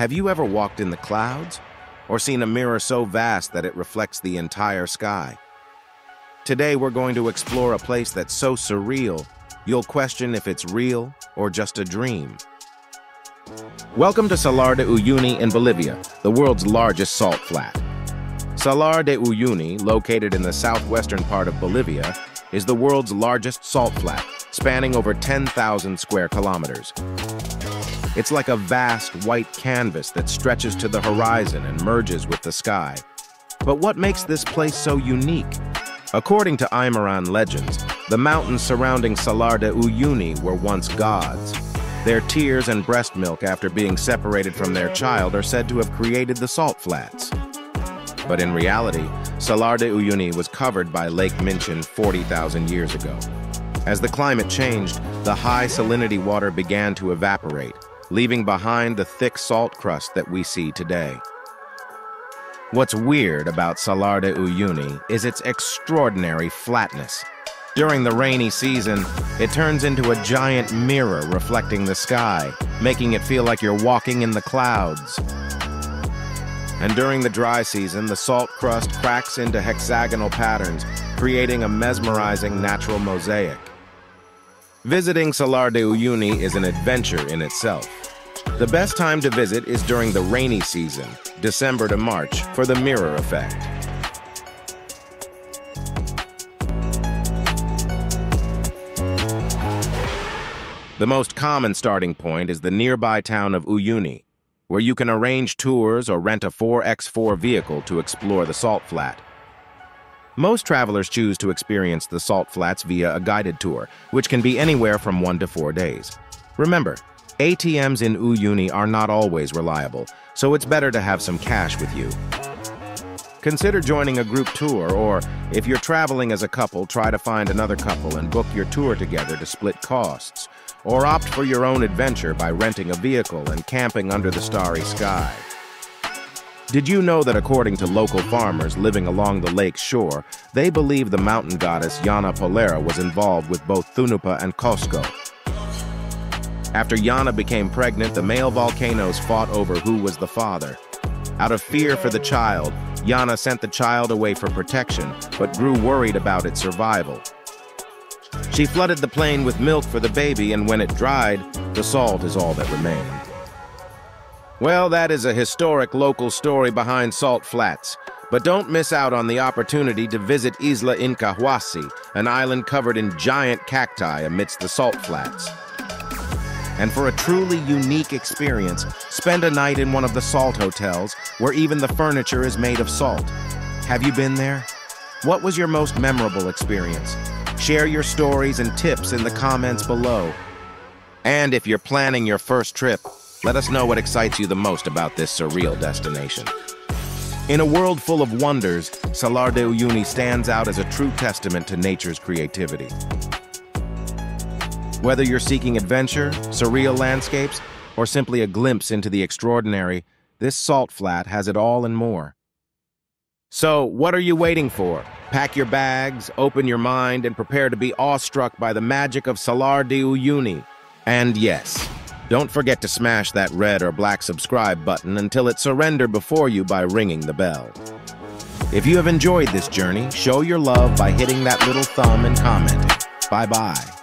Have you ever walked in the clouds? Or seen a mirror so vast that it reflects the entire sky? Today we're going to explore a place that's so surreal, you'll question if it's real or just a dream. Welcome to Salar de Uyuni in Bolivia, the world's largest salt flat. Salar de Uyuni, located in the southwestern part of Bolivia, is the world's largest salt flat, spanning over 10,000 square kilometers. It's like a vast white canvas that stretches to the horizon and merges with the sky. But what makes this place so unique? According to Aymaran legends, the mountains surrounding Salar de Uyuni were once gods. Their tears and breast milk after being separated from their child are said to have created the salt flats. But in reality, Salar de Uyuni was covered by Lake Minchin 40,000 years ago. As the climate changed, the high salinity water began to evaporate, leaving behind the thick salt crust that we see today. What's weird about Salar de Uyuni is its extraordinary flatness. During the rainy season, it turns into a giant mirror reflecting the sky, making it feel like you're walking in the clouds. And during the dry season, the salt crust cracks into hexagonal patterns, creating a mesmerizing natural mosaic. Visiting Salar de Uyuni is an adventure in itself. The best time to visit is during the rainy season, December to March, for the mirror effect. The most common starting point is the nearby town of Uyuni, where you can arrange tours or rent a 4x4 vehicle to explore the salt flat. Most travelers choose to experience the salt flats via a guided tour, which can be anywhere from one to four days. Remember, ATMs in Uyuni are not always reliable, so it's better to have some cash with you. Consider joining a group tour, or if you're traveling as a couple, try to find another couple and book your tour together to split costs or opt for your own adventure by renting a vehicle and camping under the starry sky. Did you know that according to local farmers living along the lake's shore, they believe the mountain goddess Yana Polera was involved with both Thunupa and Cusco? After Yana became pregnant, the male volcanoes fought over who was the father. Out of fear for the child, Yana sent the child away for protection, but grew worried about its survival. She flooded the plain with milk for the baby, and when it dried, the salt is all that remained. Well, that is a historic local story behind Salt Flats. But don't miss out on the opportunity to visit Isla Incahuasi, an island covered in giant cacti amidst the salt flats. And for a truly unique experience, spend a night in one of the salt hotels where even the furniture is made of salt. Have you been there? What was your most memorable experience? Share your stories and tips in the comments below. And if you're planning your first trip, let us know what excites you the most about this surreal destination. In a world full of wonders, Salar de Uyuni stands out as a true testament to nature's creativity. Whether you're seeking adventure, surreal landscapes, or simply a glimpse into the extraordinary, this salt flat has it all and more. So, what are you waiting for? Pack your bags, open your mind, and prepare to be awestruck by the magic of Salar de Uyuni. And yes, don't forget to smash that red or black subscribe button until it surrenders before you by ringing the bell. If you have enjoyed this journey, show your love by hitting that little thumb and commenting. Bye-bye.